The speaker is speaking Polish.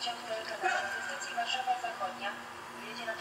pociąg do Elbląga ze stacji Warszawa Zachodnia. Jedzie na